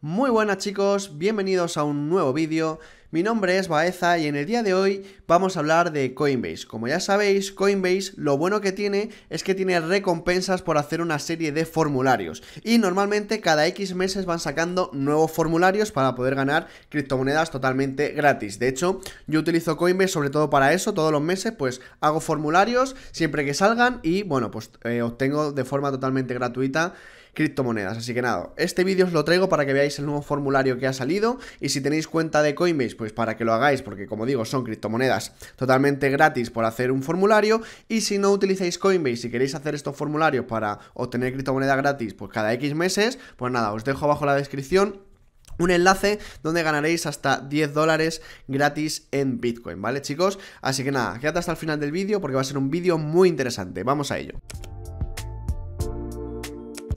Muy buenas chicos, bienvenidos a un nuevo vídeo. Mi nombre es Baeza y en el día de hoy vamos a hablar de Coinbase. Como ya sabéis, Coinbase lo bueno que tiene es que tiene recompensas por hacer una serie de formularios. Y normalmente cada X meses van sacando nuevos formularios para poder ganar criptomonedas totalmente gratis. De hecho, yo utilizo Coinbase sobre todo para eso, todos los meses pues hago formularios siempre que salgan y bueno, pues eh, obtengo de forma totalmente gratuita criptomonedas. Así que nada, este vídeo os lo traigo para que veáis el nuevo formulario que ha salido y si tenéis cuenta de Coinbase, pues para que lo hagáis, porque como digo, son criptomonedas totalmente gratis por hacer un formulario y si no utilizáis Coinbase y queréis hacer estos formularios para obtener criptomonedas gratis, pues cada X meses, pues nada, os dejo abajo la descripción un enlace donde ganaréis hasta 10 dólares gratis en Bitcoin, ¿vale chicos? Así que nada, quédate hasta el final del vídeo porque va a ser un vídeo muy interesante, vamos a ello.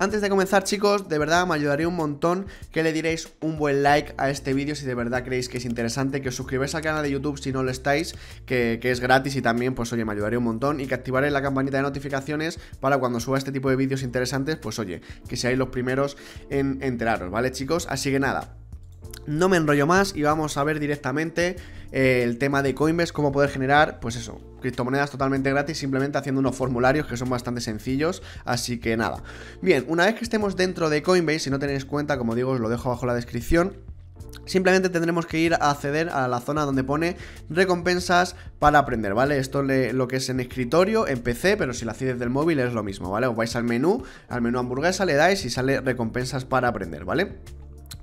Antes de comenzar chicos, de verdad me ayudaría un montón que le diréis un buen like a este vídeo si de verdad creéis que es interesante, que os suscribáis al canal de YouTube si no lo estáis, que, es gratis y también pues oye me ayudaría un montón y que activaréis la campanita de notificaciones para cuando suba este tipo de vídeos interesantes pues oye, que seáis los primeros en enteraros, ¿vale chicos? Así que nada, no me enrollo más y vamos a ver directamente eh, el tema de Coinbase, cómo poder generar, pues eso, criptomonedas totalmente gratis simplemente haciendo unos formularios que son bastante sencillos, así que nada. Bien, una vez que estemos dentro de Coinbase, si no tenéis cuenta, como digo, os lo dejo abajo en la descripción, Simplemente tendremos que ir a acceder a la zona donde pone recompensas para aprender, ¿vale? Esto es lo que es en escritorio, en PC, pero si lo hacéis desde el móvil es lo mismo, ¿vale? Os vais al menú, al menú hamburguesa, le dais y sale recompensas para aprender, ¿vale?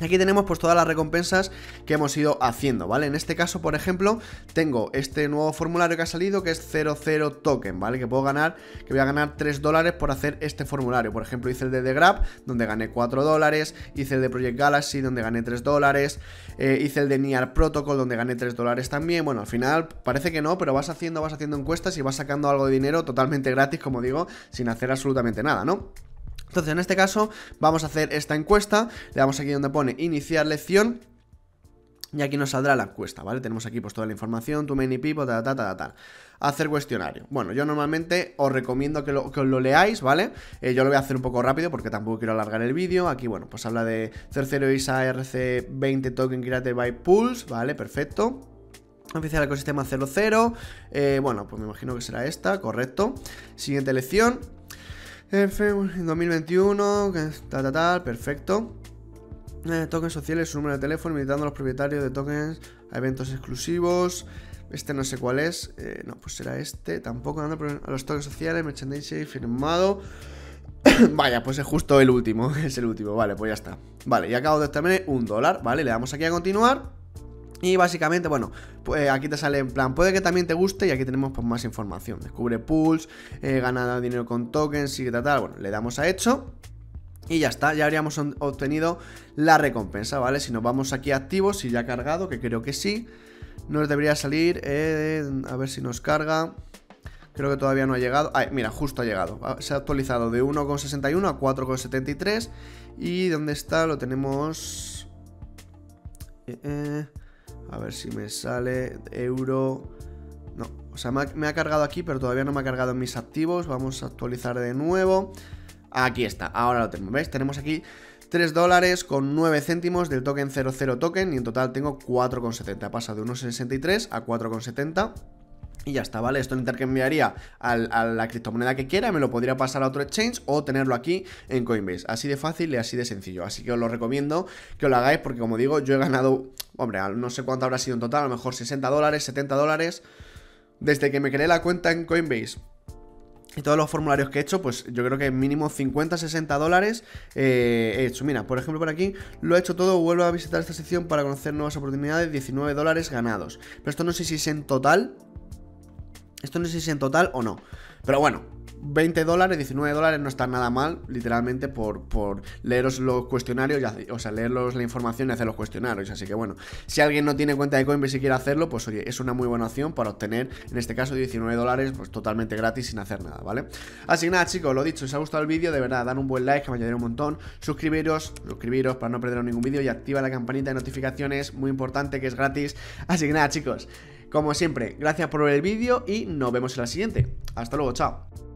Aquí tenemos pues todas las recompensas que hemos ido haciendo, ¿vale? En este caso, por ejemplo, tengo este nuevo formulario que ha salido que es 00 token, ¿vale? Que puedo ganar, que voy a ganar 3 dólares por hacer este formulario. Por ejemplo, hice el de The Grab, donde gané 4 dólares, hice el de Project Galaxy, donde gané 3 dólares, eh, hice el de Near Protocol, donde gané 3 dólares también. Bueno, al final parece que no, pero vas haciendo, vas haciendo encuestas y vas sacando algo de dinero totalmente gratis, como digo, sin hacer absolutamente nada, ¿no? Entonces, en este caso, vamos a hacer esta encuesta. Le damos aquí donde pone iniciar lección. Y aquí nos saldrá la encuesta, ¿vale? Tenemos aquí pues toda la información, tu many people, tal, tal, tal, tal. Hacer cuestionario. Bueno, yo normalmente os recomiendo que, lo, lo leáis, ¿vale? Eh, yo lo voy a hacer un poco rápido porque tampoco quiero alargar el vídeo. Aquí, bueno, pues habla de 00 ISA RC20 token created by Pulse, ¿vale? Perfecto. Oficial ecosistema 00. Eh, bueno, pues me imagino que será esta, correcto. Siguiente lección. F 2021, tal, tal, tal, perfecto. Eh, tokens sociales, su número de teléfono, invitando a los propietarios de tokens a eventos exclusivos. Este no sé cuál es. Eh, no, pues será este. Tampoco dando a los tokens sociales, merchandising firmado. Vaya, pues es justo el último. Es el último. Vale, pues ya está. Vale, y acabo de obtener un dólar. Vale, le damos aquí a continuar. Y básicamente, bueno, pues aquí te sale en plan, puede que también te guste y aquí tenemos pues, más información. Descubre pools, eh, gana dinero con tokens y tal, tal. Bueno, le damos a hecho y ya está, ya habríamos obtenido la recompensa, ¿vale? Si nos vamos aquí a activos, si ya ha cargado, que creo que sí, nos debería salir, eh, a ver si nos carga. Creo que todavía no ha llegado. Ay, mira, justo ha llegado. Ah, se ha actualizado de 1,61 a 4,73. ¿Y dónde está? Lo tenemos... Eh, eh. A ver si me sale euro... No, o sea, me ha, cargado aquí, pero todavía no me ha cargado en mis activos. Vamos a actualizar de nuevo. Aquí está, ahora lo tenemos, ¿veis? Tenemos aquí 3 dólares con 9 céntimos del token 00 token y en total tengo 4,70. Ha pasado de 1,63 a 4,70. Y ya está, ¿vale? Esto lo intercambiaría a la criptomoneda que quiera, me lo podría pasar a otro exchange o tenerlo aquí en Coinbase. Así de fácil y así de sencillo. Así que os lo recomiendo que lo hagáis porque como digo, yo he ganado, hombre, no sé cuánto habrá sido en total, a lo mejor 60 dólares, 70 dólares. Desde que me creé la cuenta en Coinbase y todos los formularios que he hecho, pues yo creo que mínimo 50, 60 dólares eh, he hecho. Mira, por ejemplo, por aquí lo he hecho todo. Vuelvo a visitar esta sección para conocer nuevas oportunidades. 19 dólares ganados. Pero esto no sé si es en total esto no sé si es en total o no. Pero bueno, 20 dólares, 19 dólares no está nada mal, literalmente, por, por leeros los cuestionarios, o sea, leeros la información y hacer los cuestionarios. Así que bueno, si alguien no tiene cuenta de Coinbase y quiere hacerlo, pues oye, es una muy buena opción para obtener, en este caso, 19 dólares, pues totalmente gratis sin hacer nada, ¿vale? Así que nada, chicos, lo dicho, si os ha gustado el vídeo, de verdad, dan un buen like, que me ayudaría un montón. Suscribiros, suscribiros para no perderos ningún vídeo y activa la campanita de notificaciones, muy importante, que es gratis. Así que nada, chicos. Como siempre, gracias por ver el vídeo y nos vemos en la siguiente. Hasta luego, chao.